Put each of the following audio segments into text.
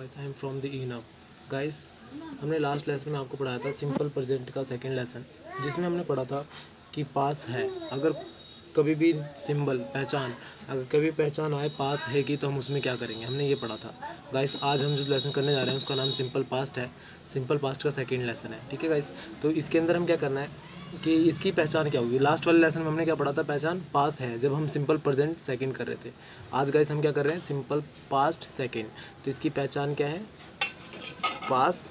Guys I am from the E guys हमने last lesson में आपको पढ़ाया था सिंपल प्रेजेंट का सेकंड लेसन जिसमें हमने पढ़ा था कि पास है। अगर कभी भी सिंबल पहचान, अगर कभी पहचान आए पास है कि तो हम उसमें क्या करेंगे? हमने ये पढ़ा था। गाइस आज हम जो लेसन करने जा रहे हैं, उसका नाम सिंपल पास्ट है। सिंपल पास्ट का सेकेंड लेसन है। ठीक है गाइस तो इसके अंदर हम क्या करना है? कि इसकी पहचान क्या होगी? लास्ट वाले लेसन में हमने क्या पढ़ा था? पहचान पास है, जब हम सिंपल प्रेजेंट सेकंड कर रहे थे। आज गाइस हम क्या कर रहे हैं? सिंपल पास्ट सेकंड तो इसकी पहचान क्या है? पास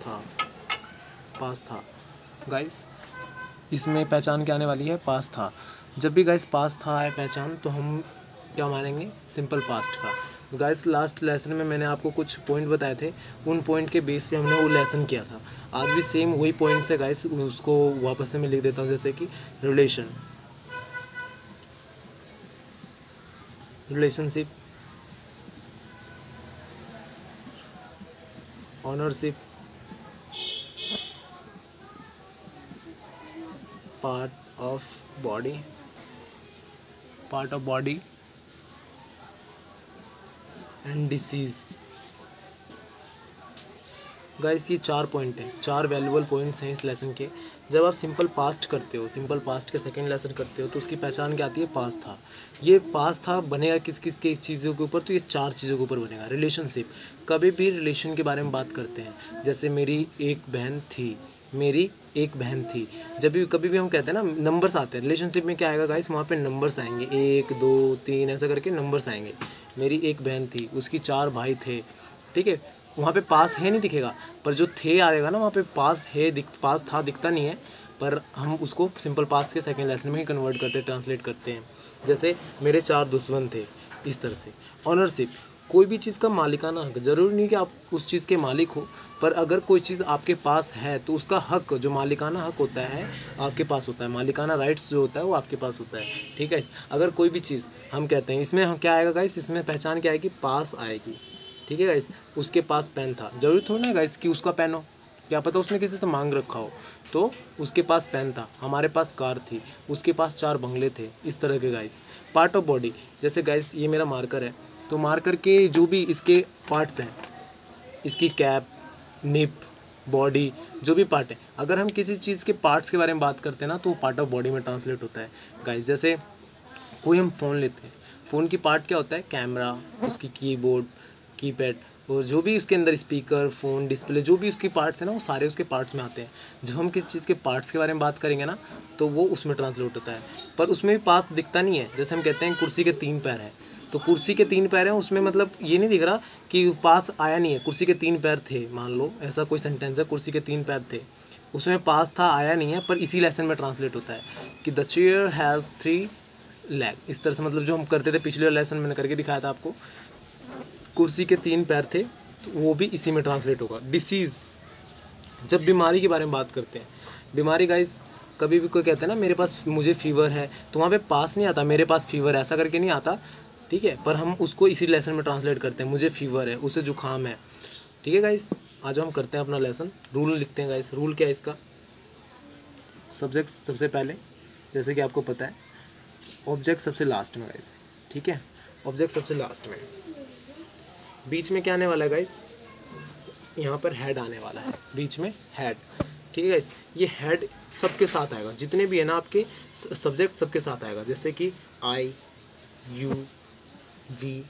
था। पास था। गाइस इसमें पहचान क्या आने वाली है? पास था। जब भी गाइस पास था है पहचान तो हम क्या मानेंगे? सिंपल पास्ट का। गाइस लास्ट लेसन में मैंने आपको कुछ पॉइंट बताए थे। उन पॉइंट के बेस पे हमने वो लेसन किया था। आज भी सेम वही पॉइंट्स है गाइस उसको वापस से मैं लिख देता हूँ, जैसे कि relation relationship ownership part of body part of body and disease guys ये चार पॉइंट हैं, चार वैल्यूबल पॉइंट्स हैं इस लेसन के। जब आप सिंपल पास्ट करते हो सिंपल पास्ट के सेकंड लेसन करते हो तो उसकी पहचान क्या आती है? पास था। ये पास था, बनेगा किस किस के चीज़ों के ऊपर? तो ये चार चीज़ों के ऊपर बनेगा। रिलेशनशिप कभी भी रिलेशन के बारे में बात करते हैं। जैसे मेरी एक बहन थी। मेरी एक बहन थी। जब भी, कभी भी हम कहते हैं ना नंबर्स आते हैं। रिलेशनशिप में क्या आएगा गाइस वहाँ पे नंबर्स आएँगे। एक, दो, तीन, ऐसा करके नंबर्स आएँगे। मेरी एक बहन थी, उसकी चार भाई थे। ठीक है? वहाँ पे पास है नहीं दिखेगा। पर जो थे आएगा ना, वहाँ पे पास है, दिख, पास था, दिखता नहीं है। पर हम उसको सिंपल पास के सेकेंड लेसन में ही कन्वर्ट करते ट्रांसलेट करते हैं। जैसे मेरे चार दुश्मन थे, इस तरह से। ऑनरशिप कोई भी चीज़ का मालिकाना हक। ज़रूरी नहीं कि आप उस चीज़ के मालिक हो। पर अगर कोई चीज़ आपके पास है तो उसका हक, जो मालिकाना हक होता है, आपके पास होता है। मालिकाना राइट्स जो होता है, वो आपके पास होता है। ठीक है? अगर कोई भी चीज़ हम कहते हैं, इसमें हम क्या आएगा गाइस इसमें पहचान क्या आएगी? पास आएगी। ठीक है गाइस उसके पास पेन था। ज़रूरी थोड़ा ना गाइस कि उसका पेन हो। क्या पता उसने किसी से मांग रखा हो। तो उसके पास पेन था। हमारे पास कार थी। उसके पास चार बंगले थे। इस तरह के गाइस पार्ट ऑफ़ बॉडी जैसे गाइस ये मेरा मार्कर है। तो मार्कर के जो भी इसके पार्ट्स हैं, इसकी कैप निप बॉडी जो भी पार्ट है। अगर हम किसी चीज़ के पार्ट्स के बारे में बात करते हैं ना तो वो पार्ट ऑफ़ बॉडी में ट्रांसलेट होता है। गाइस जैसे कोई हम फ़ोन लेते हैं फ़ोन की पार्ट क्या होता है? कैमरा उसकी कीबोर्ड कीपैड और जो भी उसके अंदर स्पीकर फ़ोन डिस्प्ले जो भी उसकी पार्ट्स हैं ना, वो सारे उसके पार्ट्स में आते हैं। जब हम किसी चीज़ के पार्ट्स के बारे में बात करेंगे ना तो वो उसमें ट्रांसलेट होता है। पर उसमें भी पास दिखता नहीं है। जैसे हम कहते हैं कुर्सी के तीन पैर हैं। तो कुर्सी के तीन पैर हैं, उसमें मतलब ये नहीं दिख रहा कि पास आया नहीं है। कुर्सी के तीन पैर थे, मान लो, ऐसा कोई सेंटेंस है, कुर्सी के तीन पैर थे। उसमें पास था, आया नहीं है, पर इसी लेसन में ट्रांसलेट होता है कि the chair has three leg इस तरह से मतलब जो हम करते थे पिछले लेसन मैंने करके दिखाया था आपको। कुर्सी के तीन पैर थे तो वो भी इसी में ट्रांसलेट होगा। डिसीज़ जब बीमारी के बारे में बात करते हैं। बीमारी गाइस कभी भी कोई कहता है ना, मेरे पास मुझे फीवर है तो वहाँ पे पास नहीं आता, मेरे पास फीवर ऐसा करके नहीं आता। ठीक है? पर हम उसको इसी लेसन में ट्रांसलेट करते हैं। मुझे फीवर है, उसे जुकाम है। ठीक है गाइस आज हम करते हैं अपना लेसन रूल लिखते हैं गाइस रूल क्या है इसका? सब्जेक्ट सबसे पहले, जैसे कि आपको पता है ऑब्जेक्ट सबसे लास्ट में गाइस ठीक है? ऑब्जेक्ट सबसे लास्ट में। बीच में क्या आने वाला है गाइस यहाँ पर हेड आने वाला है। बीच में हेड ठीक है गाइस ये हेड सबके साथ आएगा। जितने भी है ना आपके सब्जेक्ट सबके साथ आएगा। जैसे कि I you we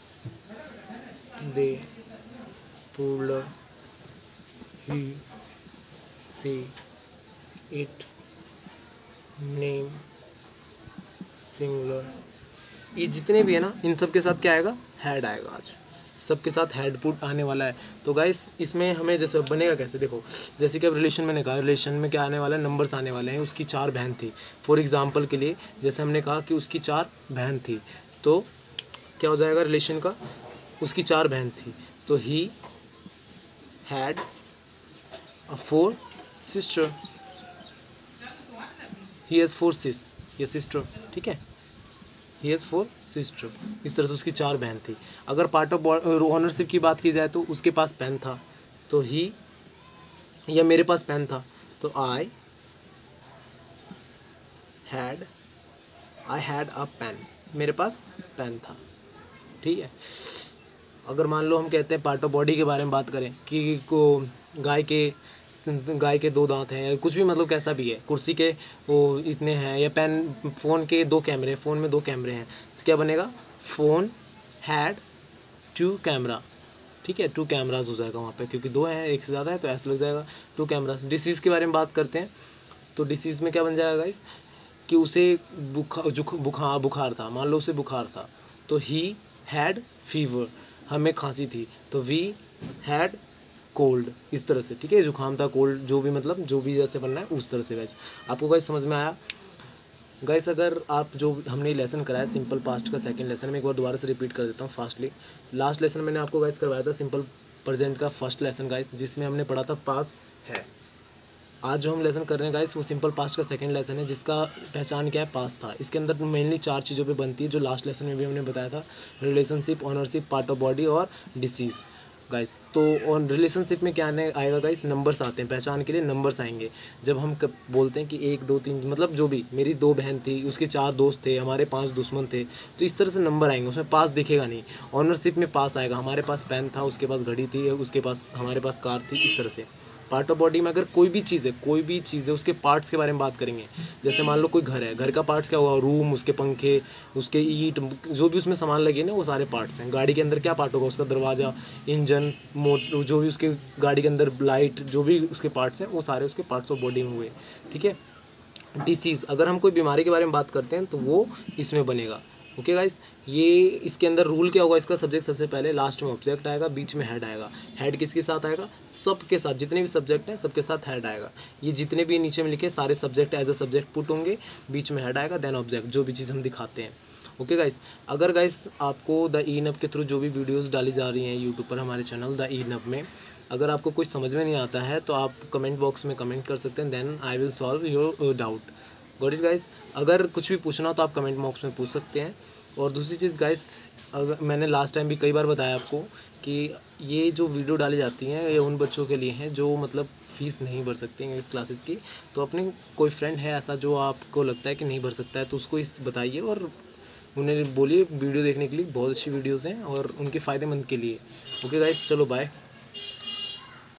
they plural ही से इट नेम सिंगुलर। ये जितने भी है ना, इन सब के साथ क्या आएगा? हेड आएगा आज। सबके साथ हेड पुट आने वाला है। तो गाइस इसमें हमें जैसे बनेगा कैसे? देखो, जैसे कि अब रिलेशन मैंने कहा रिलेशन में क्या आने वाला है? नंबर्स आने वाले हैं, उसकी चार बहन थी। फॉर एग्जांपल के लिए, जैसे हमने कहा कि उसकी चार बहन थी। तो क्या हो जाएगा रिलेशन का? उसकी चार बहन थी। तो he had a four sister he has four sis ये सिस्टर ठीक है? ही हैज़ फोर सिस्टर इस तरह से उसकी चार बहन थी। अगर पार्ट ऑफ़ ऑनरशिप की बात की जाए तो उसके पास पेन था। तो ही या मेरे पास पेन था। तो I had I had a pen मेरे पास पेन था। ठीक है? अगर मान लो हम कहते हैं पार्ट ऑफ़ बॉडी के बारे में बात करें, कि को गाय के गाय के दो दांत हैं, कुछ भी मतलब कैसा भी है, कुर्सी के वो इतने हैं, या पेन, फ़ोन के दो कैमरे, फ़ोन में दो कैमरे हैं तो क्या बनेगा? फ़ोन हैड टू कैमरा ठीक है? टू कैमराज हो जाएगा वहाँ पे, क्योंकि दो हैं, एक से ज़्यादा है तो ऐसा लग जाएगा टू कैमराज डिसीज़ के बारे में बात करते हैं तो डिसीज़ में क्या बन जाएगा इस कि उसे बुखार बुखार बुखार था, मान लो उसे बुखार था तो ही हैड फीवर हमें खांसी थी तो वी हैड कोल्ड इस तरह से, ठीक है? जुकाम था कोल्ड जो भी मतलब जो भी जैसे बनना है, उस तरह से गैस आपको गैस समझ में आया? गैस अगर आप जो हमने लेसन कराया सिंपल पास्ट का सेकंड लेसन मैं एक बार दोबारा से रिपीट कर देता हूँ फास्टली लास्ट लेसन मैंने आपको गैस करवाया था सिंपल प्रेजेंट का फ़र्स्ट लेसन गाइस जिसमें हमने पढ़ा था पास है. आज जो हम लेसन कर रहे हैं गाइस वो सिंपल पास्ट का सेकंड लेसन है, जिसका पहचान क्या है? पास था। इसके अंदर मेनली चार चीज़ों पे बनती है, जो लास्ट लेसन में भी हमने बताया था relationship ownership part of body और डिसीज़ गाइस तो ऑन रिलेशनशिप में क्या आने आएगा गाइस नंबर्स आते हैं। पहचान के लिए नंबर्स आएँगे। जब हम कब बोलते हैं कि एक, दो, तीन मतलब जो भी, मेरी दो बहन थी, उसके चार दोस्त थे, हमारे पाँच दुश्मन थे तो इस तरह से नंबर आएँगे। उसमें पास दिखेगा नहीं। ऑनरशिप में पास आएगा। हमारे पास पेन था, उसके पास घड़ी थी, उसके पास, हमारे पास कार थी, इस तरह से। पार्ट ऑफ़ बॉडी में अगर कोई भी चीज़ है, कोई भी चीज़ है, उसके पार्ट्स के बारे में बात करेंगे। जैसे मान लो कोई घर है, घर का पार्ट्स क्या हुआ? रूम उसके पंखे, उसके ईट, जो भी उसमें सामान लगे ना, वो सारे पार्ट्स हैं। गाड़ी के अंदर क्या पार्ट होगा? उसका दरवाज़ा इंजन मोटर जो भी उसके गाड़ी के अंदर लाइट जो भी उसके पार्ट्स हैं, वो सारे उसके पार्ट्स ऑफ़ बॉडी में हुए। ठीक है? डिसीज़ अगर हम कोई बीमारी के बारे में बात करते हैं तो वो इसमें बनेगा। ओके गाइस ये इसके अंदर रूल क्या होगा? इसका सब्जेक्ट सबसे पहले लास्ट में ऑब्जेक्ट आएगा, बीच में हेड आएगा। हेड किसके साथ आएगा? सबके साथ, जितने भी सब्जेक्ट हैं, सबके साथ हेड आएगा। ये जितने भी नीचे में लिखे सारे subject as a subject put होंगे, बीच में हेड आएगा देन ऑब्जेक्ट जो भी चीज़ हम दिखाते हैं। ओके गाइस अगर गाइस आपको द ई नब के थ्रू जो भी वीडियोस डाली जा रही हैं यूट्यूब पर, हमारे चैनल द ई नब में, अगर आपको कुछ समझ में नहीं आता है तो आप कमेंट बॉक्स में कमेंट कर सकते हैं then I will solve your doubt got it guys अगर कुछ भी पूछना हो तो आप कमेंट बॉक्स में पूछ सकते हैं। और दूसरी चीज़ गाइस अगर मैंने लास्ट टाइम भी कई बार बताया आपको कि ये जो वीडियो डाली जाती हैं, ये उन बच्चों के लिए हैं जो मतलब फ़ीस नहीं भर सकते इंग्लिश क्लासेस की। तो अपने कोई फ्रेंड है ऐसा जो आपको लगता है कि नहीं भर सकता है तो उसको इस बताइए और उन्हें बोलिए। वीडियो देखने के लिए बहुत अच्छी वीडियोज़ हैं और उनके फ़ायदेमंद के लिए। ओके गाइस चलो बाय